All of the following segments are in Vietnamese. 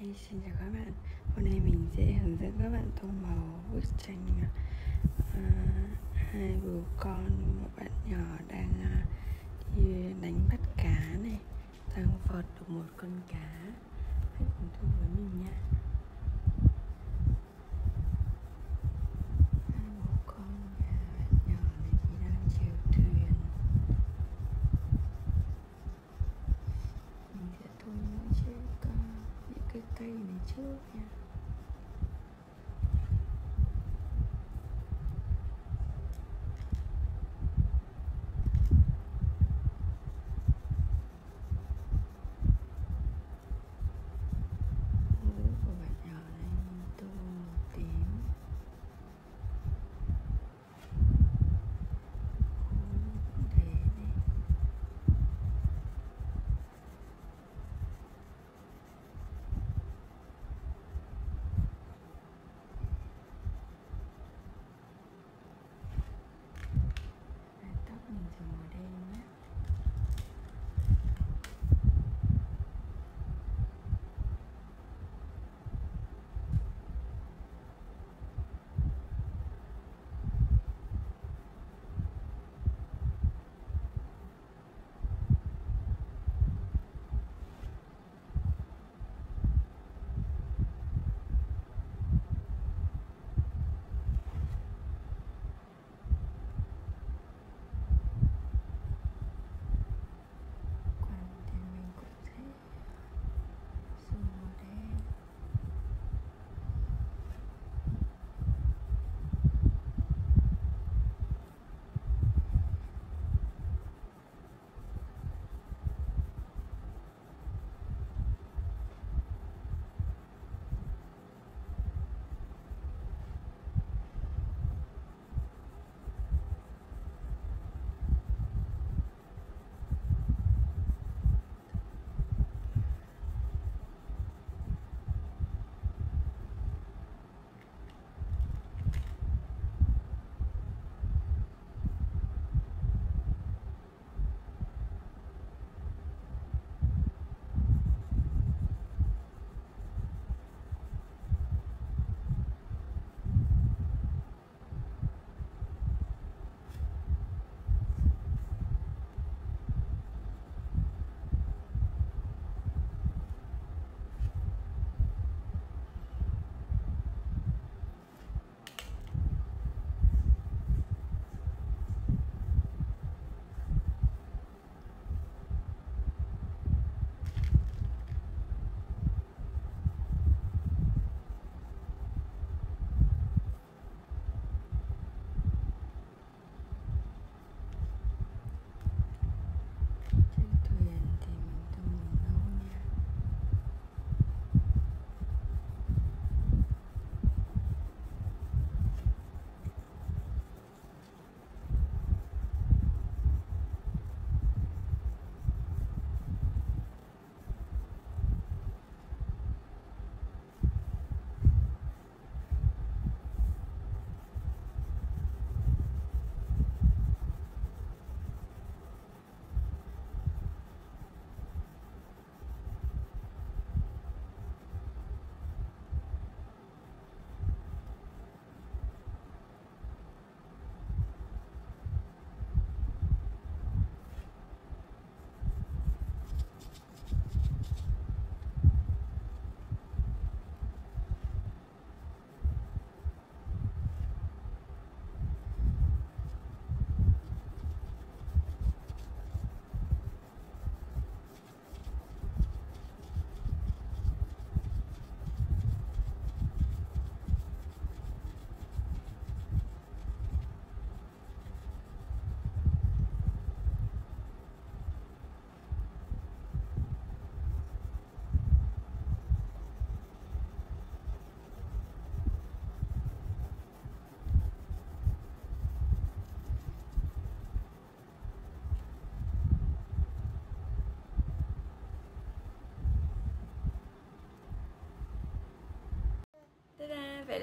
Hey, xin chào các bạn. Hôm nay mình sẽ hướng dẫn các bạn tô màu bức tranh à, Hai bố con, một bạn nhỏ đang à, đi đánh bắt cá này Đang vọt được một con cá. Cây này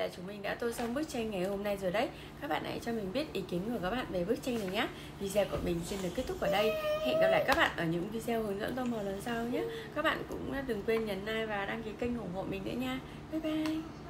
là chúng mình đã tô xong bức tranh ngày hôm nay rồi đấy. Các bạn hãy cho mình biết ý kiến của các bạn về bức tranh này nhé Video của mình xin được kết thúc ở đây. Hẹn gặp lại các bạn ở những video hướng dẫn tô màu lần sau nhé Các bạn cũng đừng quên nhấn like và đăng ký kênh ủng hộ mình nữa nha. Bye bye.